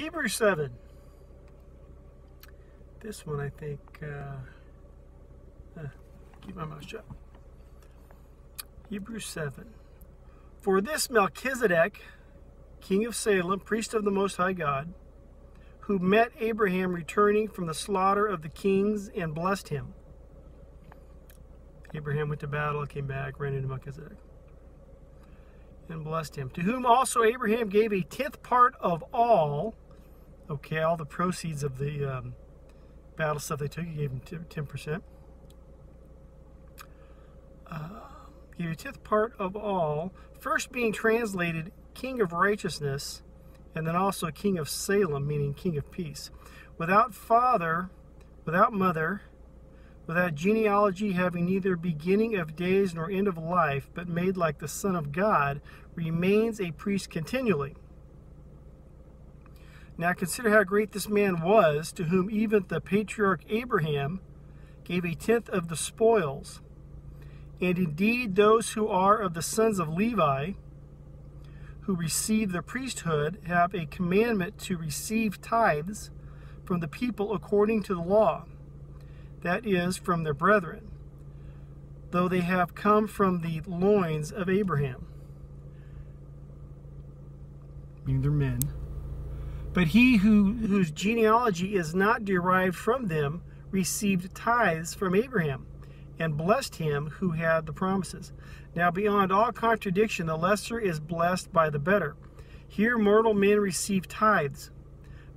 Hebrews 7. This one, I think. Uh, uh, keep my mouth shut. Hebrews 7. For this Melchizedek, king of Salem, priest of the Most High God, who met Abraham returning from the slaughter of the kings and blessed him. Abraham went to battle, came back, ran into Melchizedek, and blessed him. To whom also Abraham gave a tenth part of all, okay, all the proceeds of the um, battle stuff they took, he gave him 10%. Uh, gave a tenth part of all, first being translated King of Righteousness, and then also King of Salem, meaning King of Peace. Without father, without mother, without genealogy, having neither beginning of days nor end of life, but made like the Son of God, remains a priest continually. Now consider how great this man was, to whom even the patriarch Abraham gave a tenth of the spoils. And indeed, those who are of the sons of Levi, who receive the priesthood have a commandment to receive tithes from the people according to the law, that is, from their brethren, though they have come from the loins of Abraham. Meaning they're men. But he who, whose genealogy is not derived from them received tithes from Abraham and blessed him who had the promises. Now, beyond all contradiction, the lesser is blessed by the better. Here, mortal men receive tithes,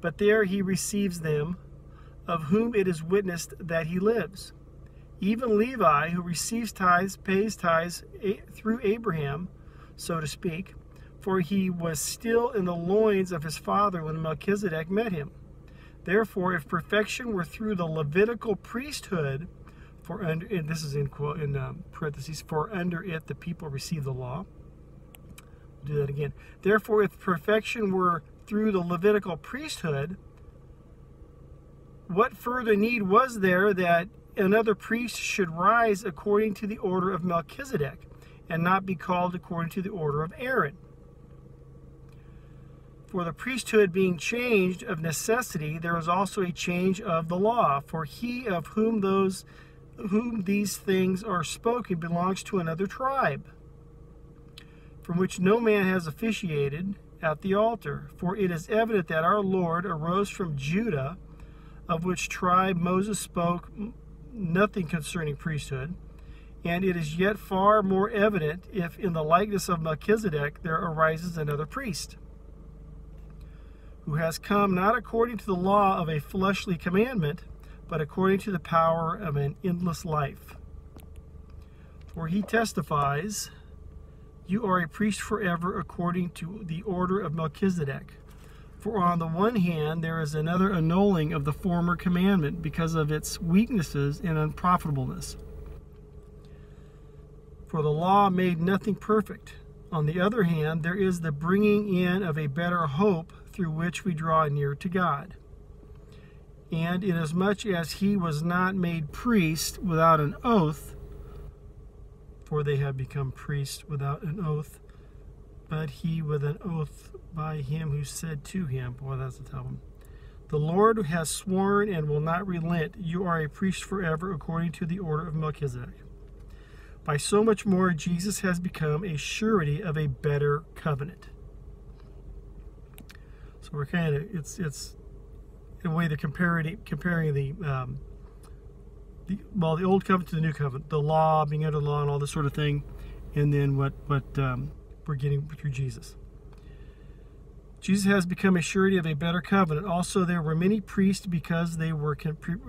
but there he receives them, of whom it is witnessed that he lives. Even Levi, who receives tithes, pays tithes through Abraham, so to speak, for he was still in the loins of his father when Melchizedek met him. Therefore, if perfection were through the Levitical priesthood, for under, and this is in quote in um, parentheses, for under it the people receive the law. We'll do that again. Therefore, if perfection were through the Levitical priesthood, what further need was there that another priest should rise according to the order of Melchizedek, and not be called according to the order of Aaron? For the priesthood being changed of necessity, there is also a change of the law. For he of whom those whom these things are spoken belongs to another tribe, from which no man has officiated at the altar. For it is evident that our Lord arose from Judah, of which tribe Moses spoke nothing concerning priesthood. And it is yet far more evident if in the likeness of Melchizedek there arises another priest, who has come not according to the law of a fleshly commandment but according to the power of an endless life. For he testifies, You are a priest forever according to the order of Melchizedek. For on the one hand, there is another annulling of the former commandment because of its weaknesses and unprofitableness. For the law made nothing perfect. On the other hand, there is the bringing in of a better hope through which we draw near to God. And inasmuch as he was not made priest without an oath, for they have become priests without an oath, but he with an oath by him who said to him, Boy, that's a tough one. The Lord has sworn and will not relent. You are a priest forever according to the order of Melchizedek. By so much more, Jesus has become a surety of a better covenant. We're kind of, it's, it's, in a way they're comparing comparing the, um, the well the old covenant to the new covenant, the law being under the law and all this sort of thing, and then what what um, we're getting through Jesus. Jesus has become a surety of a better covenant. Also, there were many priests because they were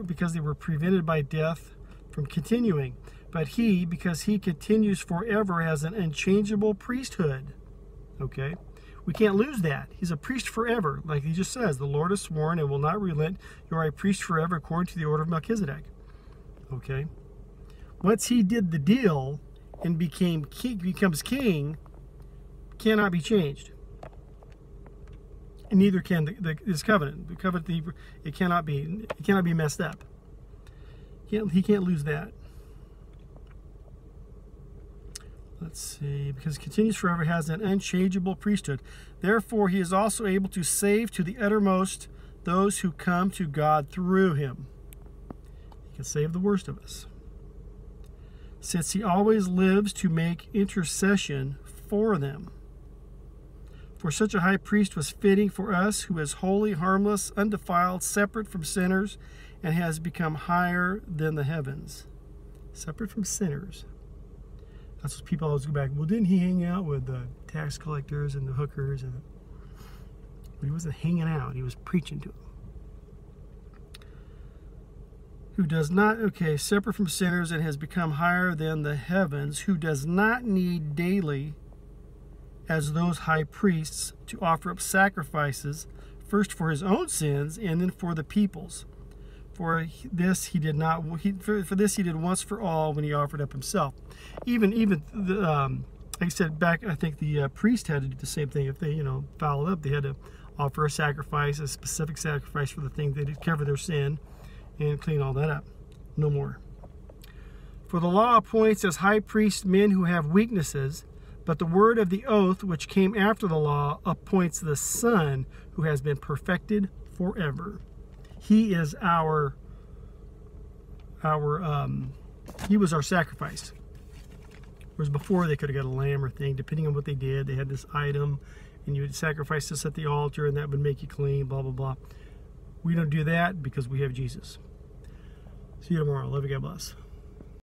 because they were prevented by death from continuing. But he, because he continues forever, has an unchangeable priesthood. Okay. We can't lose that. He's a priest forever. Like he just says, the Lord has sworn and will not relent. You are a priest forever according to the order of Melchizedek. Okay? Once he did the deal and became king, becomes king, cannot be changed. And neither can the, the, this covenant. The covenant, it cannot be, it cannot be messed up. He can't, he can't lose that. Let's see, because it continues forever, has an unchangeable priesthood. Therefore, he is also able to save to the uttermost those who come to God through him. He can save the worst of us. Since he always lives to make intercession for them. For such a high priest was fitting for us, who is holy, harmless, undefiled, separate from sinners, and has become higher than the heavens. Separate from sinners. That's what people always go back. Well, didn't he hang out with the tax collectors and the hookers? And but he wasn't hanging out. He was preaching to them. Who does not, okay, separate from sinners and has become higher than the heavens, who does not need daily, as those high priests, to offer up sacrifices, first for his own sins and then for the people's. For this he did not. He, for, for, this he did once for all when he offered up himself. Even even the, um, like I said back, I think the uh, priest had to do the same thing. If they you know fouled up, they had to offer a sacrifice, a specific sacrifice for the thing they did cover their sin, and clean all that up. No more. For the law appoints as high priests men who have weaknesses, but the word of the oath, which came after the law, appoints the Son who has been perfected forever. He is our our um, he was our sacrifice. Whereas before they could have got a lamb or thing, depending on what they did, they had this item, and you would sacrifice this at the altar, and that would make you clean. Blah blah blah. We don't do that because we have Jesus. See you tomorrow. Love you. God bless.